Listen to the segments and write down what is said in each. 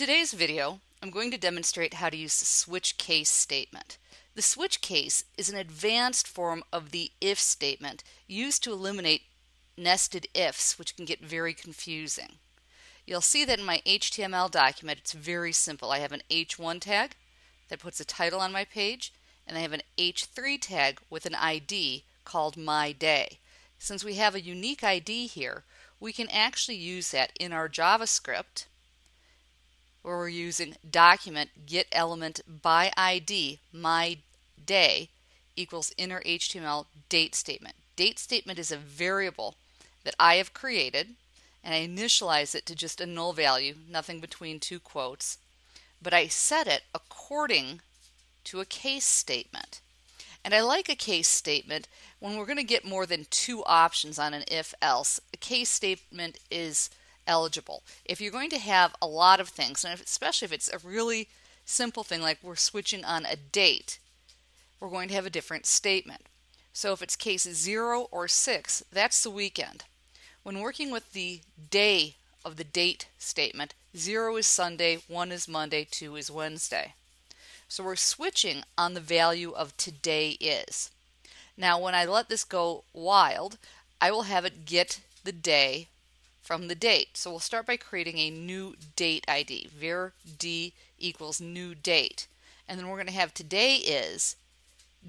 today's video, I'm going to demonstrate how to use the switch case statement. The switch case is an advanced form of the if statement used to eliminate nested ifs, which can get very confusing. You'll see that in my HTML document, it's very simple. I have an H1 tag that puts a title on my page, and I have an H3 tag with an ID called my day. Since we have a unique ID here, we can actually use that in our JavaScript where we're using document get element by ID my day equals inner HTML date statement. Date statement is a variable that I have created and I initialize it to just a null value, nothing between two quotes, but I set it according to a case statement. And I like a case statement when we're going to get more than two options on an if else. A case statement is eligible. If you're going to have a lot of things, and especially if it's a really simple thing like we're switching on a date, we're going to have a different statement. So if it's case 0 or 6, that's the weekend. When working with the day of the date statement, 0 is Sunday, 1 is Monday, 2 is Wednesday. So we're switching on the value of today is. Now when I let this go wild, I will have it get the day from the date. So we'll start by creating a new date ID. var d equals new date. And then we're going to have today is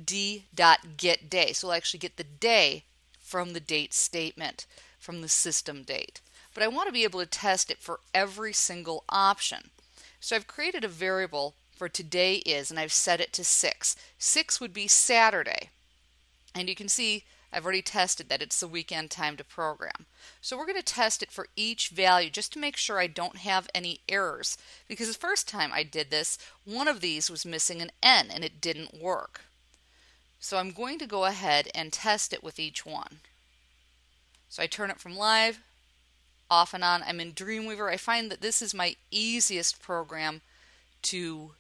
d dot get day. So we'll actually get the day from the date statement, from the system date. But I want to be able to test it for every single option. So I've created a variable for today is, and I've set it to 6. 6 would be Saturday. And you can see I've already tested that it's the weekend time to program. So we're going to test it for each value just to make sure I don't have any errors. Because the first time I did this, one of these was missing an N and it didn't work. So I'm going to go ahead and test it with each one. So I turn it from live, off and on. I'm in Dreamweaver. I find that this is my easiest program to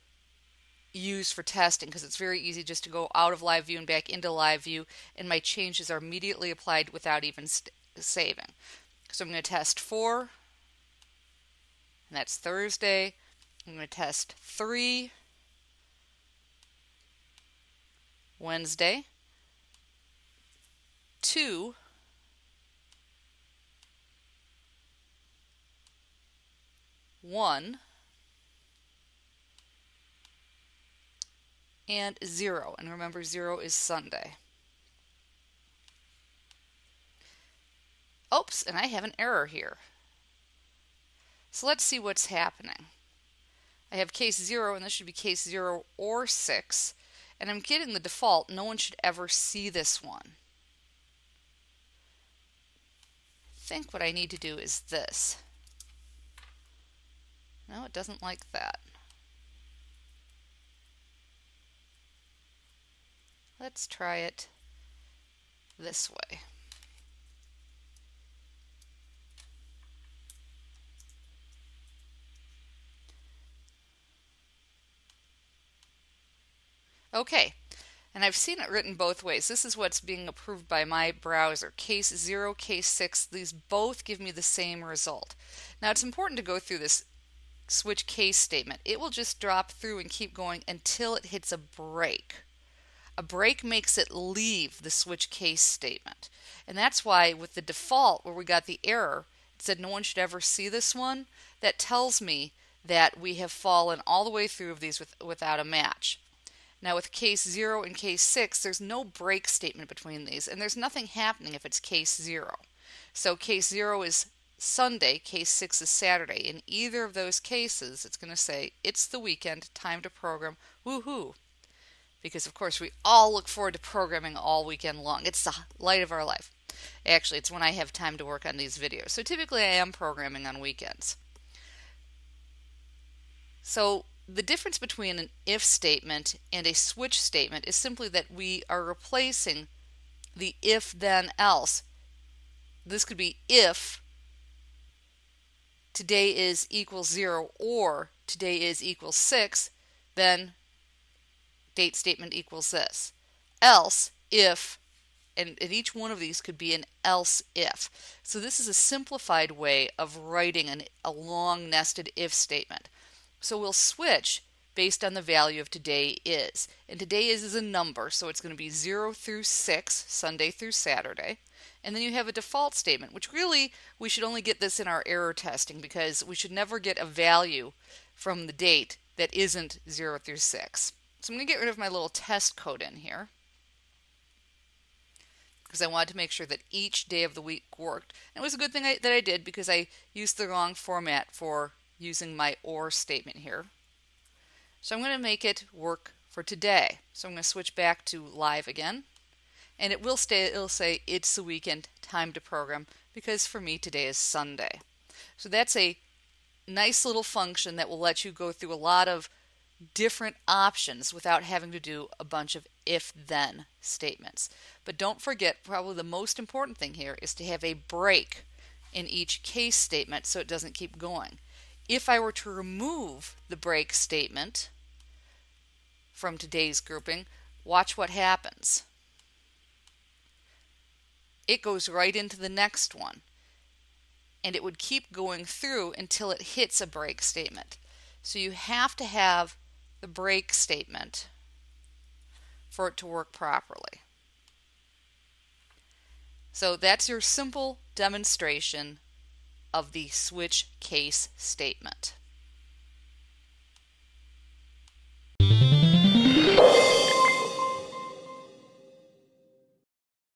use for testing because it's very easy just to go out of live view and back into live view and my changes are immediately applied without even saving. So I'm going to test 4 and that's Thursday. I'm going to test 3 Wednesday 2 1 and 0. And remember, 0 is Sunday. Oops, and I have an error here. So let's see what's happening. I have case 0, and this should be case 0 or 6. And I'm getting the default. No one should ever see this one. I think what I need to do is this. No, it doesn't like that. Let's try it this way. Okay, and I've seen it written both ways. This is what's being approved by my browser. Case 0, case 6, these both give me the same result. Now it's important to go through this switch case statement. It will just drop through and keep going until it hits a break. A break makes it leave the switch case statement. And that's why with the default where we got the error, it said no one should ever see this one, that tells me that we have fallen all the way through of these with, without a match. Now with case 0 and case 6, there's no break statement between these, and there's nothing happening if it's case 0. So case 0 is Sunday, case 6 is Saturday. In either of those cases, it's going to say, it's the weekend, time to program, woohoo because of course we all look forward to programming all weekend long. It's the light of our life. Actually, it's when I have time to work on these videos. So typically I am programming on weekends. So the difference between an if statement and a switch statement is simply that we are replacing the if then else. This could be if today is equals 0 or today is equals 6, then date statement equals this. Else if, and, and each one of these could be an else if. So this is a simplified way of writing an, a long nested if statement. So we'll switch based on the value of today is. And today is, is a number, so it's going to be 0 through 6, Sunday through Saturday. And then you have a default statement, which really we should only get this in our error testing because we should never get a value from the date that isn't 0 through 6. So I'm going to get rid of my little test code in here because I wanted to make sure that each day of the week worked. And it was a good thing I, that I did because I used the wrong format for using my OR statement here. So I'm going to make it work for today. So I'm going to switch back to live again. And it will stay it'll say it's the weekend, time to program because for me today is Sunday. So that's a nice little function that will let you go through a lot of different options without having to do a bunch of if then statements. But don't forget, probably the most important thing here is to have a break in each case statement so it doesn't keep going. If I were to remove the break statement from today's grouping, watch what happens. It goes right into the next one. And it would keep going through until it hits a break statement. So you have to have the break statement for it to work properly. So that's your simple demonstration of the switch case statement.